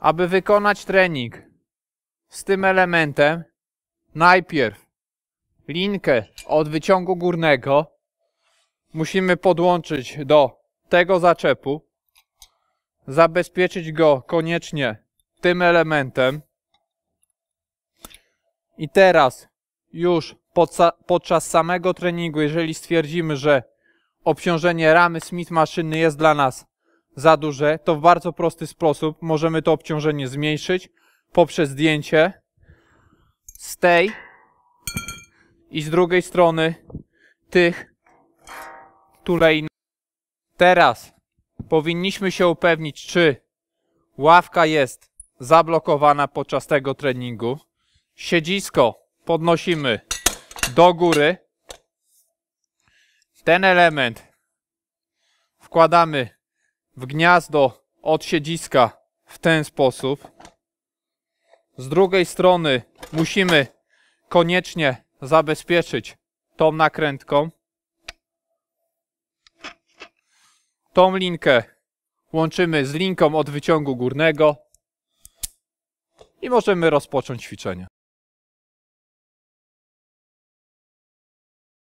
Aby wykonać trening z tym elementem, najpierw linkę od wyciągu górnego musimy podłączyć do tego zaczepu, zabezpieczyć go koniecznie tym elementem. I teraz już podczas samego treningu, jeżeli stwierdzimy, że obciążenie ramy Smith maszyny jest dla nas za duże, to w bardzo prosty sposób możemy to obciążenie zmniejszyć poprzez zdjęcie z tej i z drugiej strony tych tulej. Teraz powinniśmy się upewnić, czy ławka jest zablokowana podczas tego treningu. Siedzisko podnosimy do góry. Ten element wkładamy w gniazdo od siedziska w ten sposób. Z drugiej strony musimy koniecznie zabezpieczyć tą nakrętką. Tą linkę łączymy z linką od wyciągu górnego i możemy rozpocząć ćwiczenie.